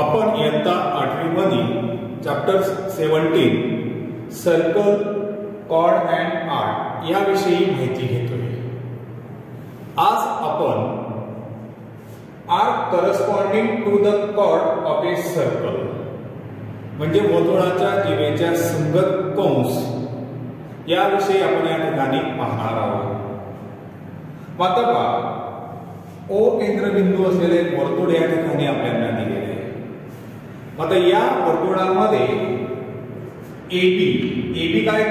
आपण इयत्ता आठवीमध्ये चॅप्टर सेवन्टीन सर्कल कॉड अँड आर्ट याविषयी माहिती घेतोय. आज आपण आर्ट करस्पॉन्डिंग टू द कॉड ऑफ ए सर्कल म्हणजे वर्तुळाच्या जीवेच्या संगत कंस याविषयी आपण या ठिकाणी पाहणार आहोत. मात्र पहा ओ केंद्रबिंदू असलेले वर्तुळ या ठिकाणी आपल्याला दिलेले आता या वर्तुळामध्ये ए बी ए बी काय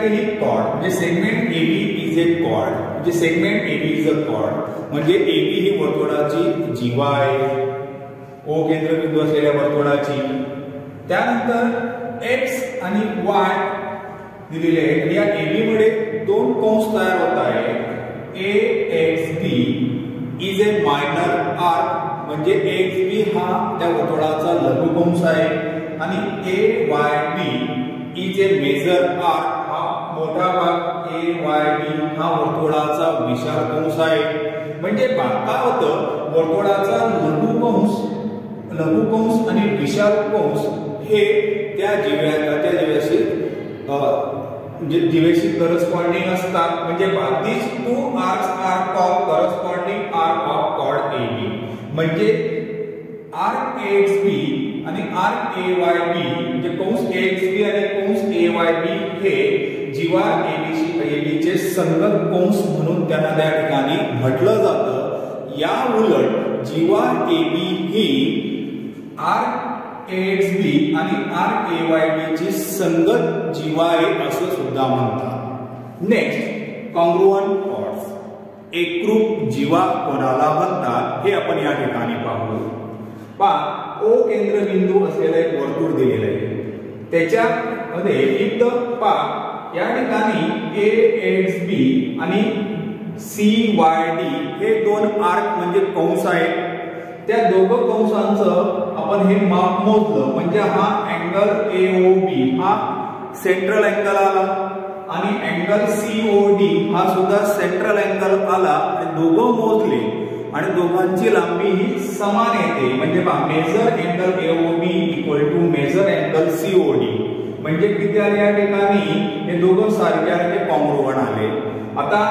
ते segment A B is a म्हणजे segment A B is a cod म्हणजे ए बी ही वर्तुळाची जीवा आहे. ओ केंद्रबिंदू असलेल्या वर्तुळाची. एक्स आणि वाय दिलेले आहेत. आणि या दोन कंस तयार होत आहे A X B is a minor arc म्हणजे एक्स बी हा त्या वर्तुळाचा लघुकंस आहे. आणि A Y B is major arc हा मोठा भाग ए वाय बी हा वर्तुळाचा विशाल आहे. म्हणजे काय होतं वर्तुळाचा लघुकंस लघुकंश आणि विशाल हे त्या जीव्या त्या जीव्याशी दिवेशी करस्पॉन्डिंग असतात. म्हणजे बाकीच two arcs are of corresponding arc of म्हणजे आर ए एक्स बी आणि आर ए वाय बी म्हणजे कंस ए एक्स बी आणि कंस ए वाय बी हे जीवा ए बी संगत कंस म्हणून त्यांना त्या ठिकाणी म्हटलं जातं. या उलट जीवा A B R A X B आणि आर ए वाय बी ची संगत जीवा ए असं सुद्धा म्हणतात. नेक्स्ट कॉंग्रुअन कॉर्ड्स एकरूप जीवा कोणाला म्हणतात हे आपण या ठिकाणी पाहू. पा ओ केंद्रबिंदू असलेलं एक वर्तुळ दिलेलं आहे. त्याच्यामध्ये इथं पा या ठिकाणी ए एक्स बी आणि सी वाय डी हे दोन आर्क म्हणजे कंस आहेत. त्या दोघं कंसांचं आपण हे माप मोजलं. म्हणजे हा अँगल ए ओ बी हा सेंट्रल अँगल आला. आणि अँगल सी ओ डी हा सुद्धा सेंट्रल अँगल आला आणि दोघं मोजले. आणि दोघांची लांबी ही समान येते. म्हणजे पहा measure angle A O B equal to measure angle C O D म्हणजे किती आले या ठिकाणी? हे दोघं सारखे आले ते आले. आता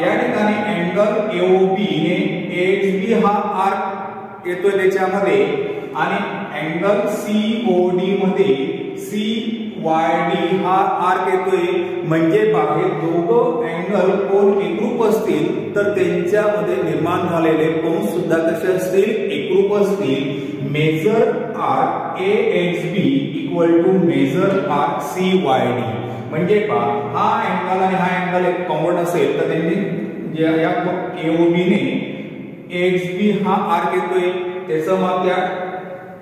या ठिकाणी अँगल एओबी हे एच बी हा आर्क येतोय त्याच्यामध्ये. आणि अँगल सीओडी मध्ये सी वाय डी हा आर्क येतोय. म्हणजे बाहेर दोघं अँगल कोण एकरूप असतील तर त्यांच्यामध्ये निर्माण झालेले कोण सुद्धा कसे असतील? एकरूप असतील. Measure arc A X B equal to measure arc C Y D म्हणजे पहा हा अँगल आणि हा अँगल एक कॉमन असेल तर त्यांनी या एओबीने एक्स बी हा आर्क येतोय. त्याचं मग त्या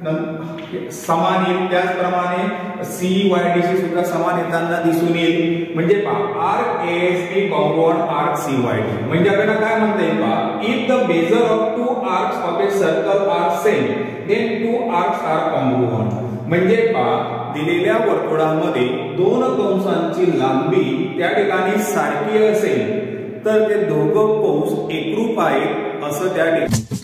समान येईल त्याचप्रमाणे सी वाय डी सी सुद्धा समान येताना दिसून येईल. म्हणजे पहा arc A S B congruent arc C Y D म्हणजे आपल्याला काय म्हणता येईल पहा if the measure of two arcs of a circle are same then two arcs are congruent म्हणजे पहा दिलेल्या वर्तुळामध्ये दोन कंसांची लांबी त्या ठिकाणी सारखी असेल तर ते दोघं कंस एकरूप आहेत असं त्या ठिकाणी